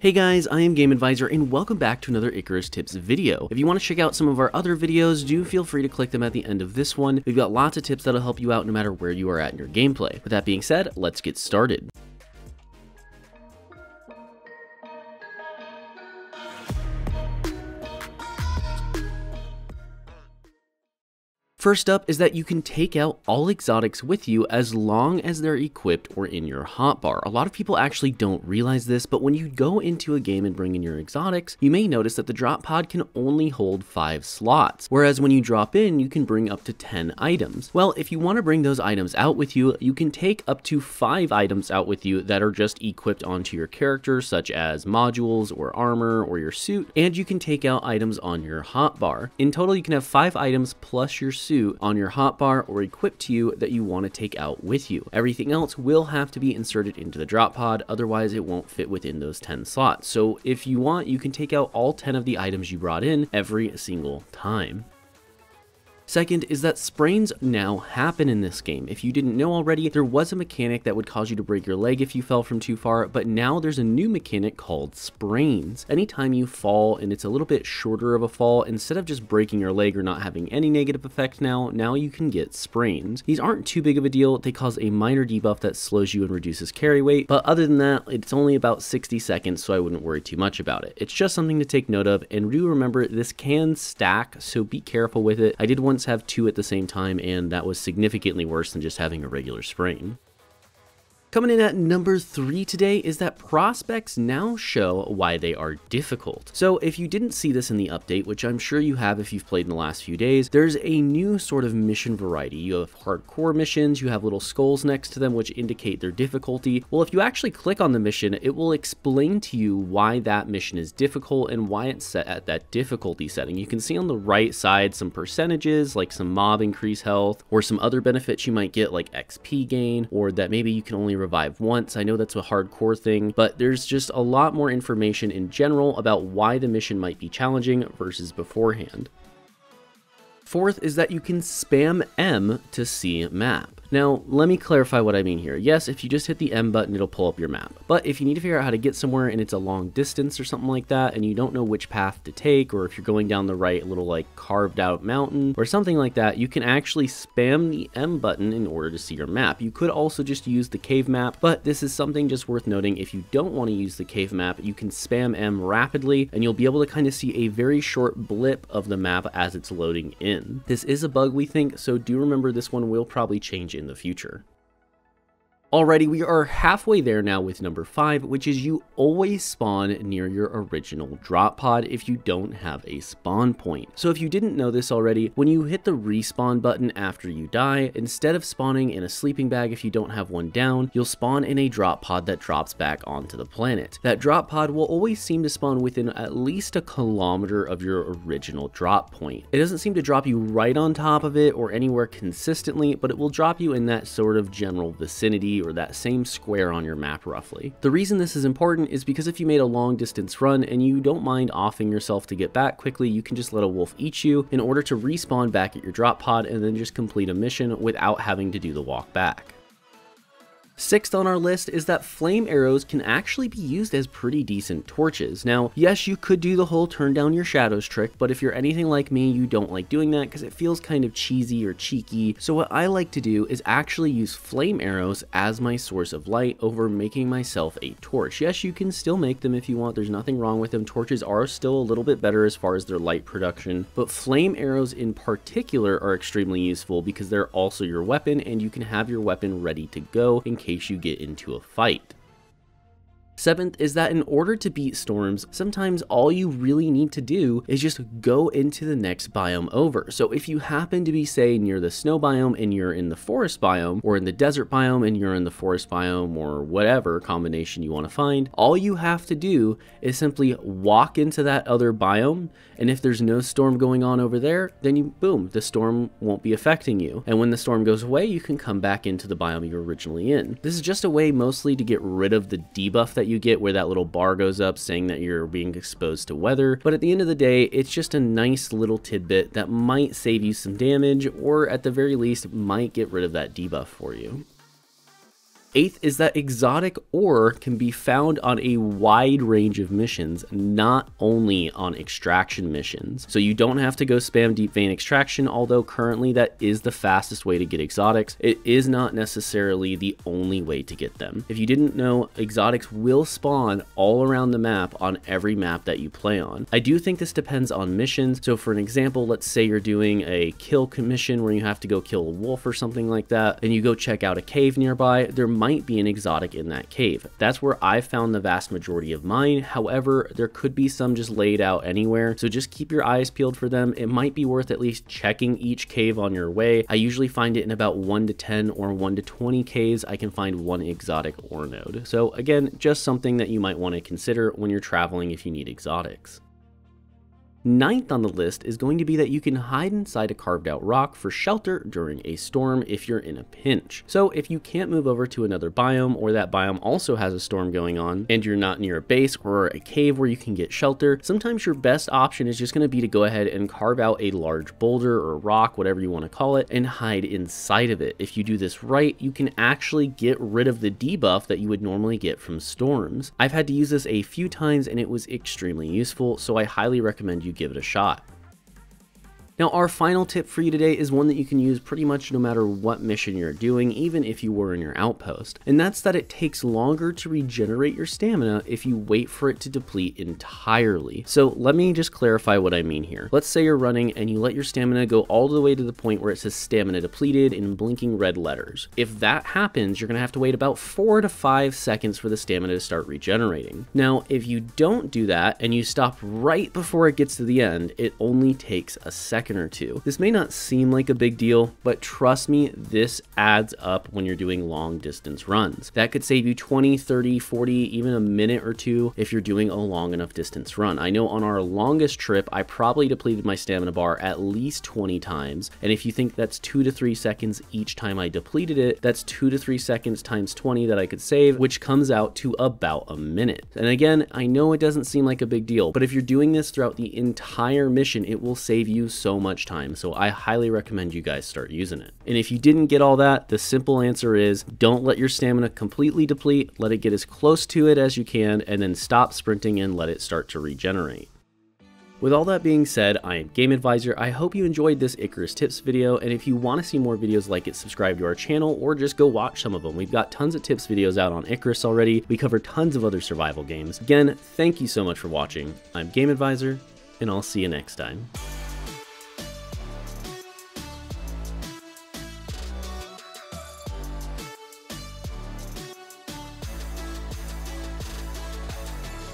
Hey guys, I am Game Advisor and welcome back to another Icarus Tips video. If you want to check out some of our other videos, do feel free to click them at the end of this one. We've got lots of tips that'll help you out no matter where you are at in your gameplay. With that being said, let's get started. First up is that you can take out all exotics with you as long as they're equipped or in your hotbar. A lot of people actually don't realize this, but when you go into a game and bring in your exotics, you may notice that the drop pod can only hold 5 slots, whereas when you drop in, you can bring up to 10 items. Well, if you want to bring those items out with you, you can take up to 5 items out with you that are just equipped onto your character, such as modules or armor or your suit, and you can take out items on your hotbar. In total, you can have 5 items plus your on your hotbar or equipped to you that you want to take out with you. Everything else will have to be inserted into the drop pod, otherwise it won't fit within those 10 slots. So if you want, you can take out all 10 of the items you brought in every single time. Second is that sprains now happen in this game. If you didn't know already, there was a mechanic that would cause you to break your leg if you fell from too far, but now there's a new mechanic called sprains. Anytime you fall and it's a little bit shorter of a fall, instead of just breaking your leg or not having any negative effect now, now you can get sprains. These aren't too big of a deal. They cause a minor debuff that slows you and reduces carry weight, but other than that, it's only about 60 seconds, so I wouldn't worry too much about it. It's just something to take note of, and do remember this can stack, so be careful with it. I did once have two at the same time, and that was significantly worse than just having a regular sprain. Coming in at number three today is that prospects now show why they are difficult. So if you didn't see this in the update, which I'm sure you have if you've played in the last few days, there's a new sort of mission variety. You have hardcore missions, you have little skulls next to them which indicate their difficulty. Well, if you actually click on the mission, it will explain to you why that mission is difficult and why it's set at that difficulty setting. You can see on the right side some percentages like some mob increase health or some other benefits you might get like XP gain or that maybe you can only revive once. I know that's a hardcore thing, but there's just a lot more information in general about why the mission might be challenging versus beforehand. Fourth is that you can spam M to see map. Now, let me clarify what I mean here. Yes, if you just hit the M button, it'll pull up your map. But if you need to figure out how to get somewhere and it's a long distance or something like that, and you don't know which path to take, or if you're going down the right little like carved out mountain or something like that, you can actually spam the M button in order to see your map. You could also just use the cave map, but this is something just worth noting. If you don't want to use the cave map, you can spam M rapidly and you'll be able to kind of see a very short blip of the map as it's loading in. This is a bug we think, so do remember this one will probably change in the future. Alrighty, we are halfway there now with number 5, which is you always spawn near your original drop pod if you don't have a spawn point. So if you didn't know this already, when you hit the respawn button after you die, instead of spawning in a sleeping bag if you don't have one down, you'll spawn in a drop pod that drops back onto the planet. That drop pod will always seem to spawn within at least a kilometer of your original drop point. It doesn't seem to drop you right on top of it or anywhere consistently, but it will drop you in that sort of general vicinity or that same square on your map roughly. The reason this is important is because if you made a long distance run and you don't mind offing yourself to get back quickly, you can just let a wolf eat you in order to respawn back at your drop pod and then just complete a mission without having to do the walk back. Sixth on our list is that flame arrows can actually be used as pretty decent torches. Now, yes, you could do the whole turn down your shadows trick, but if you're anything like me, you don't like doing that because it feels kind of cheesy or cheeky. So what I like to do is actually use flame arrows as my source of light over making myself a torch. Yes, you can still make them if you want. There's nothing wrong with them. Torches are still a little bit better as far as their light production, but flame arrows in particular are extremely useful because they're also your weapon and you can have your weapon ready to go in case case you get into a fight. Seventh is that in order to beat storms, sometimes all you really need to do is just go into the next biome over. So if you happen to be, say, near the snow biome and you're in the forest biome, or in the desert biome and you're in the forest biome, or whatever combination you want to find, all you have to do is simply walk into that other biome. And if there's no storm going on over there, then you, boom, the storm won't be affecting you. And when the storm goes away, you can come back into the biome you're originally in. This is just a way mostly to get rid of the debuff that you get where that little bar goes up saying that you're being exposed to weather. But at the end of the day, it's just a nice little tidbit that might save you some damage or at the very least might get rid of that debuff for you. Eighth is that exotic ore can be found on a wide range of missions, not only on extraction missions. So you don't have to go spam deep vein extraction, although currently that is the fastest way to get exotics. It is not necessarily the only way to get them. If you didn't know, exotics will spawn all around the map on every map that you play on. I do think this depends on missions. So for an example, let's say you're doing a kill commission where you have to go kill a wolf or something like that, and you go check out a cave nearby, there might be an exotic in that cave. That's where I found the vast majority of mine. However, there could be some just laid out anywhere. So just keep your eyes peeled for them. It might be worth at least checking each cave on your way. I usually find it in about 1 to 10 or 1 to 20 caves. I can find one exotic ore node. So again, just something that you might want to consider when you're traveling if you need exotics. Ninth on the list is going to be that you can hide inside a carved out rock for shelter during a storm if you're in a pinch. So if you can't move over to another biome or that biome also has a storm going on and you're not near a base or a cave where you can get shelter, sometimes your best option is just going to be to go ahead and carve out a large boulder or rock, whatever you want to call it, and hide inside of it. If you do this right, you can actually get rid of the debuff that you would normally get from storms. I've had to use this a few times and it was extremely useful, so I highly recommend you you give it a shot. Now, our final tip for you today is one that you can use pretty much no matter what mission you're doing, even if you were in your outpost. And that's that it takes longer to regenerate your stamina if you wait for it to deplete entirely. So let me just clarify what I mean here. Let's say you're running and you let your stamina go all the way to the point where it says stamina depleted in blinking red letters. If that happens, you're gonna have to wait about four to five seconds for the stamina to start regenerating. Now, if you don't do that and you stop right before it gets to the end, it only takes a second second or two. This may not seem like a big deal, but trust me, this adds up when you're doing long distance runs. That could save you 20, 30, 40, even a minute or two if you're doing a long enough distance run. I know on our longest trip, I probably depleted my stamina bar at least 20 times. And if you think that's two to three seconds each time I depleted it, that's two to three seconds times 20 that I could save, which comes out to about a minute. And again, I know it doesn't seem like a big deal, but if you're doing this throughout the entire mission, it will save you so much time, so I highly recommend you guys start using it. And if you didn't get all that, the simple answer is don't let your stamina completely deplete, let it get as close to it as you can, and then stop sprinting and let it start to regenerate. With all that being said, I am Game Advisor. I hope you enjoyed this Icarus tips video, and if you want to see more videos like it, subscribe to our channel or just go watch some of them. We've got tons of tips videos out on Icarus already. We cover tons of other survival games. Again, thank you so much for watching. I'm Game Advisor, and I'll see you next time.